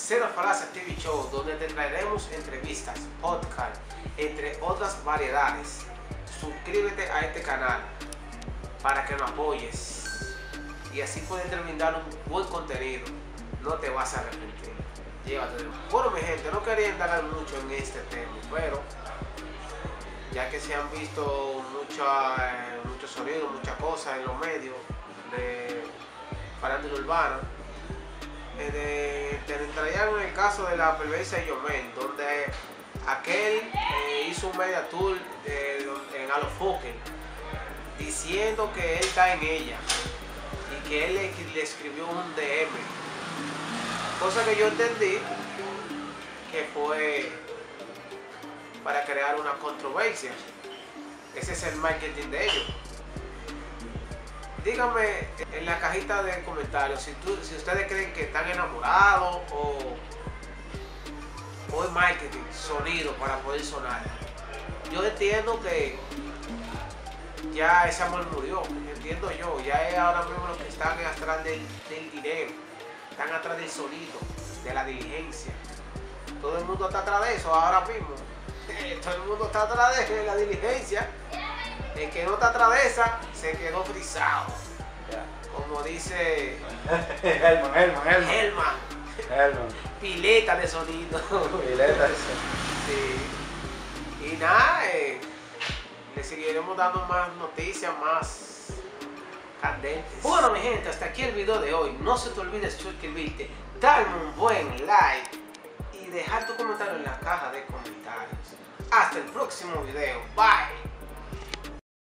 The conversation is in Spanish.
Cero Falacia TV Show, donde te traeremos entrevistas, podcast, entre otras variedades. Suscríbete a este canal para que nos apoyes y así puedes terminar un buen contenido. No te vas a arrepentir. Llévatelo. Bueno, mi gente, no quería entrar mucho en este tema, pero ya que se han visto mucha, eh, muchos sonidos, muchas cosas en los medios de farándula urbana eh, de, en el caso de la perversa Yomel, donde aquel eh, hizo un media tour de- en Alofoque diciendo que él está en ella y que él le, le escribió un DM. Cosa que yo entendí que fue para crear una controversia. Ese es el marketing de ellos. Díganme en la cajita de comentarios si, tú, si ustedes creen que están enamorados o, o es marketing, sonido para poder sonar. Yo entiendo que ya ese amor murió, entiendo yo, ya es ahora mismo los que están atrás del, del dinero, están atrás del sonido, de la diligencia. Todo el mundo está atrás de eso ahora mismo. Todo el mundo está atrás de la diligencia. El que no está atrás de esa se quedó frisado. Como dice Helman, Helman, Helman. Helman, Helman. pileta de sonido. Pileta, ese. Sí. Y nada, eh, le seguiremos dando más noticias, más candentes. Bueno, mi gente, hasta aquí el video de hoy. No se te olvides suscribirte, darme un buen like y dejar tu comentario en la caja de comentarios. Hasta el próximo video. Bye.